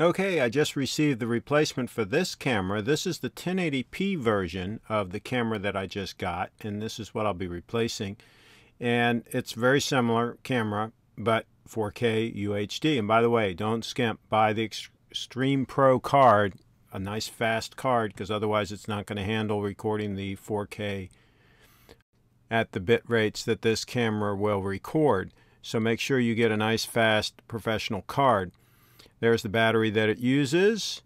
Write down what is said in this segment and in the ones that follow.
Okay, I just received the replacement for this camera. This is the 1080p version of the camera that I just got, and this is what I'll be replacing. And it's very similar camera, but 4K UHD. And by the way, don't skimp. Buy the Extreme Pro card, a nice fast card, because otherwise it's not going to handle recording the 4K at the bit rates that this camera will record. So make sure you get a nice fast professional card. There's the battery that it uses.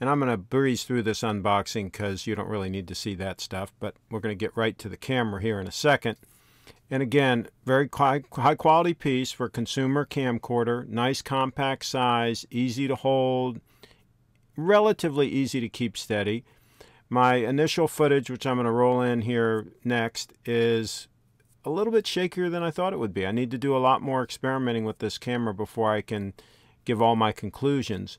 And I'm going to breeze through this unboxing because you don't really need to see that stuff. But we're going to get right to the camera here in a second. And again, very high, quality piece for consumer camcorder. Nice compact size, easy to hold, relatively easy to keep steady. My initial footage, which I'm going to roll in here next, is a little bit shakier than I thought it would be. I need to do a lot more experimenting with this camera before I can give all my conclusions.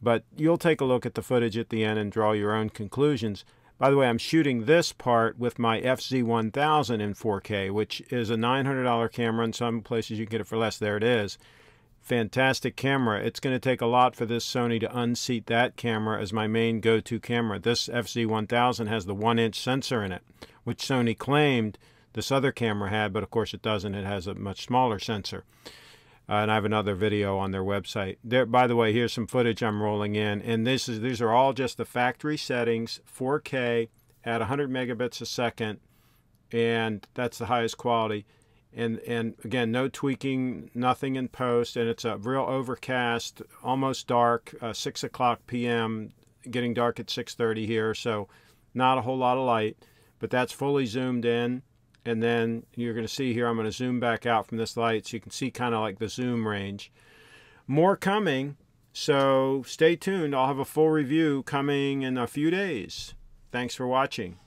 But you'll take a look at the footage at the end and draw your own conclusions. By the way, I'm shooting this part with my FZ1000 in 4K, which is a $900 camera. In some places you can get it for less. There it is. Fantastic camera. It's going to take a lot for this Sony to unseat that camera as my main go-to camera. This FZ1000 has the one-inch sensor in it, which Sony claimed this other camera had, but of course it doesn't. It has a much smaller sensor. Uh, and I have another video on their website. There, by the way, here's some footage I'm rolling in, and this is these are all just the factory settings, 4K at 100 megabits a second, and that's the highest quality. And and again, no tweaking, nothing in post, and it's a real overcast, almost dark, uh, six o'clock p.m. Getting dark at 6:30 here, so not a whole lot of light, but that's fully zoomed in and then you're going to see here I'm going to zoom back out from this light so you can see kind of like the zoom range. More coming, so stay tuned. I'll have a full review coming in a few days. Thanks for watching.